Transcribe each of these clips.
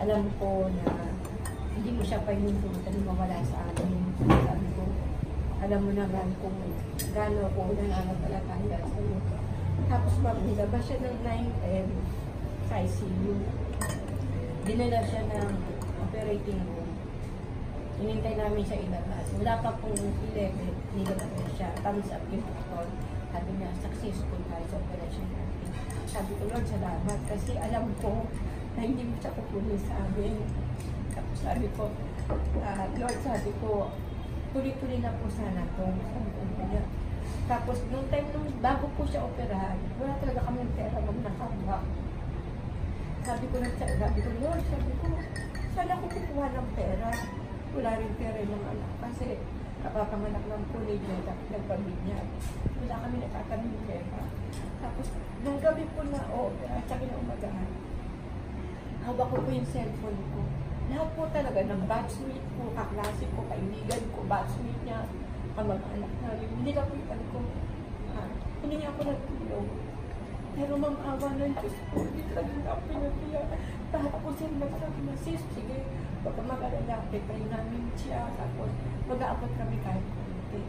alam ko na hindi mo siya panintutan mawala sa amin. Sabi ko, alam mo naman kung gaano ako nananampalataya sa iyo. Tapos ma'am, nilabas siya ng 9M sa ICU. Dinala siya ng operating room. Inintay namin siya ilabas. Wala pa pong 11, nilabas na siya. Thumbs up yung doktor. Sabi niya, successful tayo sa operation natin. Sabi ko, Lord, salamat. Kasi alam ko na hindi mo siya kukunin sa amin. Tapos sabi ko, ah, Lord, sabi ko, tuloy-tuloy na po sana ko niya. Tapos nung time nung bago po siya operahan, wala talaga kami pera mag nakamba. Sabi ko na sabi ko, Lord, sabi ko, saan ako kukuha ng pera? Wala rin pera ng anak kasi kapapanganak ng po ni Jeda, nagpamilya. Wala kami nakakanin pera. Tapos, nung gabi po na opera, at saka na umagahan, hawak ko po yung cellphone ko. Lahat po talaga ng batchmate ko, kaklase ko, kaibigan ko, batchmate niya, kamag-anak namin. Hindi na po ipan ko. Ha? Hiningi ako ng tulong. Pero ma'am, awa ng Diyos po, hindi talaga na ako pinabiya. Lahat po sila nagsabi na, sis, sige, baka mag-alala, pipray namin siya, tapos mag-aabot kami kahit konti.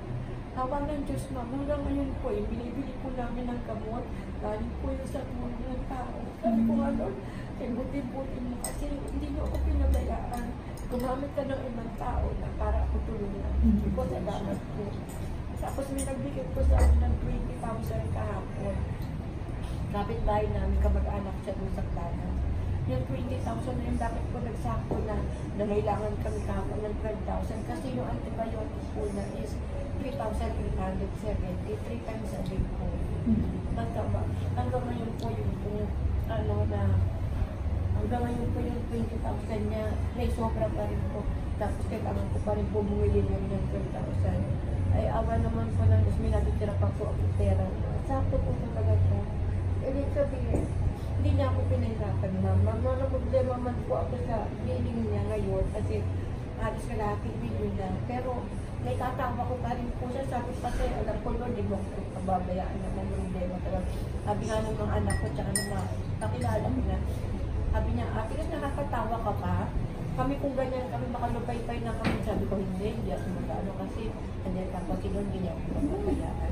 Awa ng Diyos, ma'am, hanggang ngayon po, eh, binibili po namin ng gamot, galing po yung sa mga ng tao. Sabi ko nga, Lord, eh, buti-buti mo kasi hindi niyo ako pinabayaan. Gumamit ka ng ibang tao na para ako tulungan. Hindi po salamat po. Tapos may nagbigay po sa amin ng 20,000 kahapon. Kapit-bahay namin, kamag-anak siya doon sa plano. Yung 20,000 na yun, bakit po nagsako na nangailangan kami kahapon ng 12,000? Kasi yung antibiotic po na is 3,870, 3 times a day po. Basta ba, hanggang ngayon po yung, yung ano na, hanggang ngayon po yung 20,000 niya, may sobra pa rin po. Tapos kailangan ko pa rin po bumili yun ng 12,000. Ay, awa naman po ng Diyos, may natitira pa po ako pera. Sakto po talaga siya. Ibig sabihin, hindi niya ako pinahirapan, ma'am. Ma'am, mga problema man po ako sa billing niya ngayon kasi halos kalahating billing na. Pero may tatawa ko pa rin po siya. Sabi pa sa'yo, alam ko Lord, di mo ako pababayaan naman yung problema. Sabi nga ng mga anak ko, tsaka ng mga kakilala ko na. Sabi niya, ate, kasi nakakatawa ka pa. Kami kung ganyan kami, makalupay-pay na kami. Sabi ko, hindi, hindi ako magano kasi hindi tapos si Lord, hindi ako pababayaan.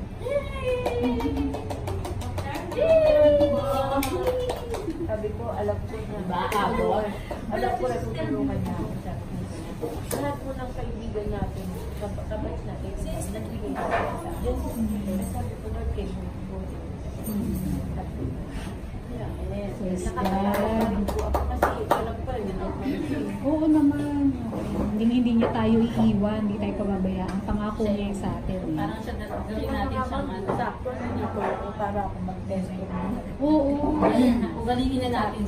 Sabi ko, alam ko na. Ba, abot? Alam ko na tutulungan niya ako. Sabi ko. Lahat po ng kaibigan natin, kabatch natin, nagbigay sa akin. Sabi ko, Lord, kay mo nakakalawa God. Oo naman. Hindi, hindi niya tayo iiwan, hindi tayo pababayaan. Pangako niya yung sa atin. eh. Parang siya gawin natin na dito ako para ako mag-test. Oo. Ugalingin na natin